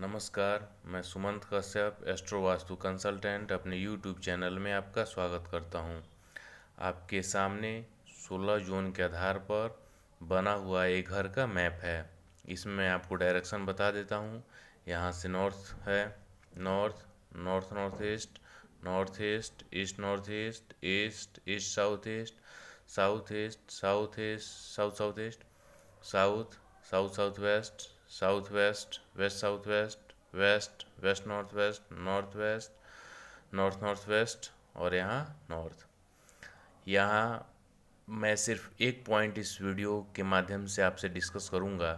नमस्कार, मैं Sumant Kashyap astro vastu consultant अपने यूट्यूब चैनल में आपका स्वागत करता हूँ। आपके सामने 16 जोन के आधार पर बना हुआ एक घर का मैप है इसमें आपको डायरेक्शन बता देता हूँ। यहाँ से नॉर्थ है north north north east north east east north east east east south east south east south east south south east south south south west south west west south west west west north west north west north north west और यहाँ north यहाँ मैं सिर्फ़ एक point इस video के माध्यम से आपसे डिस्कस करूँगा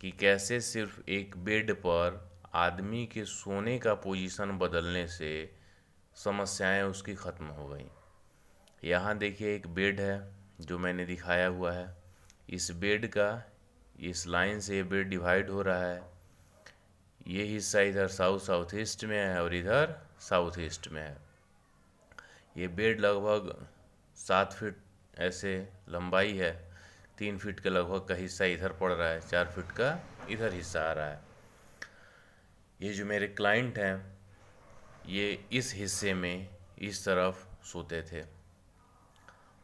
कि कैसे सिर्फ़ एक बेड पर आदमी के सोने का पोजीशन बदलने से समस्याएँ उसकी ख़त्म हो गई। यहाँ देखिए एक बेड है जो मैंने दिखाया हुआ है। इस बेड का इस लाइन से ये बेड डिवाइड हो रहा है। ये हिस्सा इधर साउथ साउथ ईस्ट में है और इधर साउथ ईस्ट में है। ये बेड लगभग सात फीट ऐसे लंबाई है। तीन फीट के लगभग का हिस्सा इधर पड़ रहा है, चार फीट का इधर हिस्सा आ रहा है। ये जो मेरे क्लाइंट हैं, ये इस हिस्से में इस तरफ़ सोते थे।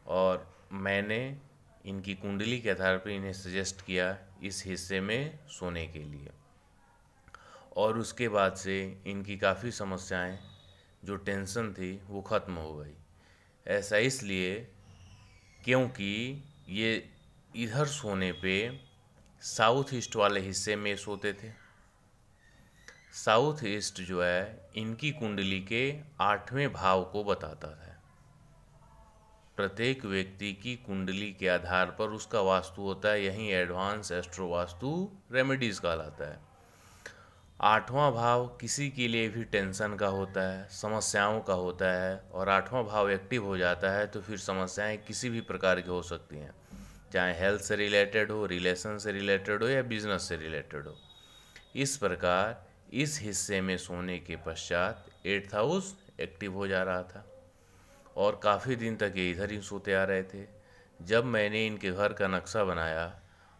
और मैंने इनकी कुंडली के आधार पर इन्हें सजेस्ट किया इस हिस्से में सोने के लिए। और उसके बाद से इनकी काफ़ी समस्याएँ, जो टेंशन थी, वो ख़त्म हो गई। ऐसा इसलिए क्योंकि ये इधर सोने पे साउथ ईस्ट वाले हिस्से में सोते थे। साउथ ईस्ट जो है, इनकी कुंडली के आठवें भाव को बताता था प्रत्येक व्यक्ति की कुंडली के आधार पर उसका वास्तु होता है, यही एडवांस एस्ट्रो वास्तु रेमेडीज कहलाता है। आठवां भाव किसी के लिए भी टेंशन का होता है, समस्याओं का होता है और आठवां भाव एक्टिव हो जाता है तो फिर समस्याएँ किसी भी प्रकार की हो सकती हैं। चाहे हेल्थ से रिलेटेड हो रिलेशन से रिलेटेड हो या बिज़नेस से रिलेटेड हो। इस प्रकार इस हिस्से में सोने के पश्चात एट्थ हाउस एक्टिव हो जा रहा था। और काफ़ी दिन तक ये इधर ही सोते आ रहे थे। जब मैंने इनके घर का नक्शा बनाया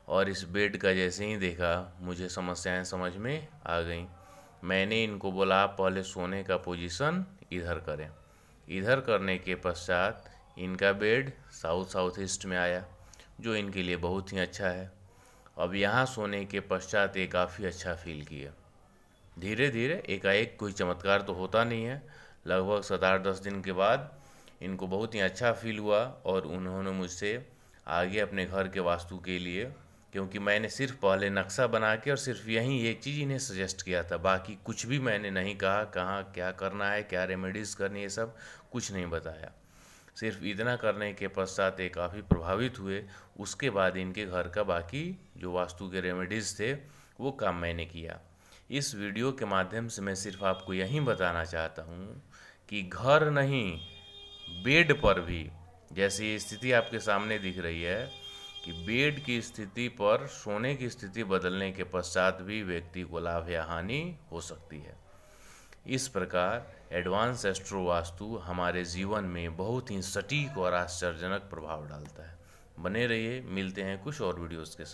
और इस बेड का जैसे ही देखा, मुझे समस्याएँ समझ में आ गईं। मैंने इनको बोला आप पहले सोने का पोजीशन इधर करें। इधर करने के पश्चात इनका बेड साउथ साउथ ईस्ट में आया, जो इनके लिए बहुत ही अच्छा है। अब यहाँ सोने के पश्चात ये काफ़ी अच्छा फील किया। धीरे धीरे एकाएक कोई चमत्कार तो होता नहीं है। लगभग सात आठ दस दिन के बाद इनको बहुत ही अच्छा फील हुआ और उन्होंने मुझसे आगे अपने घर के वास्तु के लिए, क्योंकि मैंने सिर्फ़ पहले नक्शा बना के और सिर्फ़ यही एक चीज़ इन्हें सजेस्ट किया था। बाकी कुछ भी मैंने नहीं कहा, कहाँ, क्या करना है, क्या रेमेडीज़ करनी है सब कुछ नहीं बताया। सिर्फ़ इतना करने के पश्चात ये काफ़ी प्रभावित हुए। उसके बाद इनके घर का बाकी जो वास्तु के रेमेडीज़ थे, वो काम मैंने किया। इस वीडियो के माध्यम से मैं सिर्फ़ आपको यही बताना चाहता हूँ कि घर नहीं बेड पर भी, जैसी ये स्थिति आपके सामने दिख रही है, कि बेड की स्थिति पर सोने की स्थिति बदलने के पश्चात भी व्यक्ति को लाभ या हानि हो सकती है। इस प्रकार एडवांस एस्ट्रो वास्तु हमारे जीवन में बहुत ही सटीक और आश्चर्यजनक प्रभाव डालता है। बने रहिए, मिलते हैं कुछ और वीडियोस के साथ।